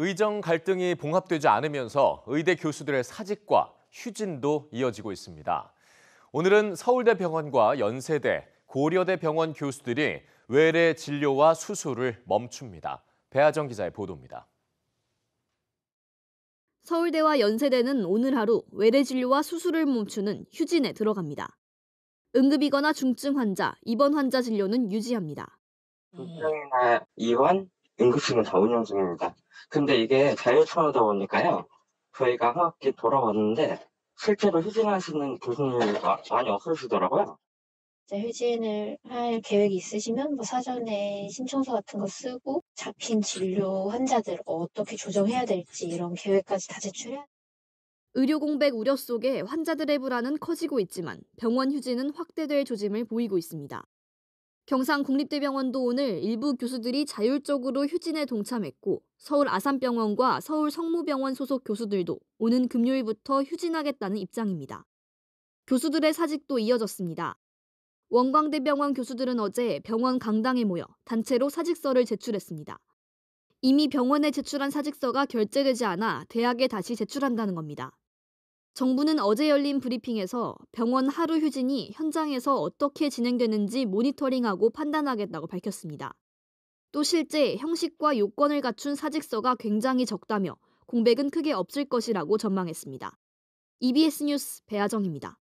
의정 갈등이 봉합되지 않으면서 의대 교수들의 사직과 휴진도 이어지고 있습니다. 오늘은 서울대 병원과 연세대, 고려대 병원 교수들이 외래 진료와 수술을 멈춥니다. 배하정 기자의 보도입니다. 서울대와 연세대는 오늘 하루 외래 진료와 수술을 멈추는 휴진에 들어갑니다. 응급이거나 중증 환자, 입원 환자 진료는 유지합니다. 중증이나 입원, 응급실은 다 운영 중입니다. 근데 이게 자율청하다 보니까요. 저희가 한 학기 돌아왔는데 실제로 휴진하시는 교수님이 마- 많이 없으시더라고요. 이제 휴진을 할 계획이 있으시면 뭐 사전에 신청서 같은 거 쓰고 잡힌 진료 환자들 어떻게 조정해야 될지 이런 계획까지 다 제출해야 의료 공백 우려 속에 환자들의 불안은 커지고 있지만 병원 휴진은 확대될 조짐을 보이고 있습니다. 경상국립대병원도 오늘 일부 교수들이 자율적으로 휴진에 동참했고 서울 아산병원과 서울 성모병원 소속 교수들도 오는 금요일부터 휴진하겠다는 입장입니다. 교수들의 사직도 이어졌습니다. 원광대병원 교수들은 어제 병원 강당에 모여 단체로 사직서를 제출했습니다. 이미 병원에 제출한 사직서가 결재되지 않아 대학에 다시 제출한다는 겁니다. 정부는 어제 열린 브리핑에서 병원 하루 휴진이 현장에서 어떻게 진행되는지 모니터링하고 판단하겠다고 밝혔습니다. 또 실제 형식과 요건을 갖춘 사직서가 굉장히 적다며 공백은 크게 없을 것이라고 전망했습니다. EBS 뉴스 배아정입니다.